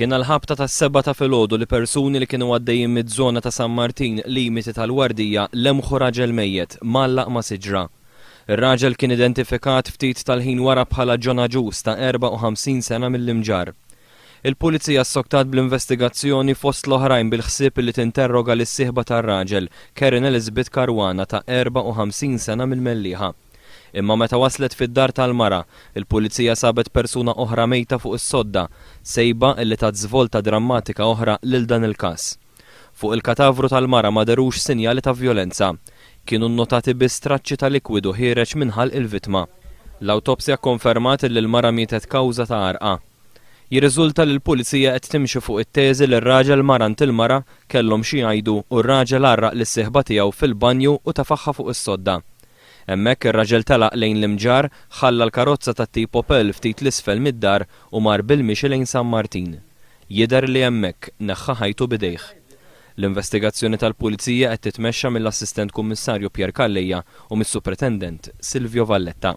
Kien għall-ħabta tas-sebgħa ta' filgħodu li persuni li kienu għaddejjin miż-żona ta' San Martin, limiti tal-Wardija, lemħu raġel mejjet, mgħallaq ma' siġra. Ir-raġel kien identifikat ftit tal-ħin wara bħala John Agius ta' 54 sena mill-Imġarr. Il-Pulizija ssoktat bl-investigazzjoni fost l-oħrajn bil-ħsieb li tinterroga lis-sieħba tar-raġel, Karen Elizabeth Caruana ta' 54 sena mill-Mellieħa. Imma meta waslet fid-dar tal-mara, il-Pulizija sabet persuna oħra mejta fuq is-sodda, sejba li tat żvolta drammatika oħra lil dan il-każ. Fuq il-katavru tal-mara ma dehrux sinjali ta' vjolenza. Kienu nnotati biss traċċi ta' likwidu ħiereġ minn ħalq il-vittma. L-awtopsja kkonfermat li l-mara mietet kawża ta' għarqa. Jirriżulta li l-Pulizija qed timxi fuq it-teżi li r-raġel mar għand il-mara, kellhom xi jgħidu u r-raġel għarraq lis-sieħba tiegħu fil-banju u tefagħha fuq is-sodda. Hemmhekk ir-raġel telaq lejn l-Imġarr, ħalla l-karozza tat-tip Opel ftit 'l isfel mid-dar u mar bil-mixi lejn San Martin. Jidher li hemmhekk neħħa ħajtu b'idejh. L-investigazzjoni tal-Pulizija qed titmexxa mill-Assistent Kummissarju Pierre Calleja u mis-Supretendent Silvio Valletta.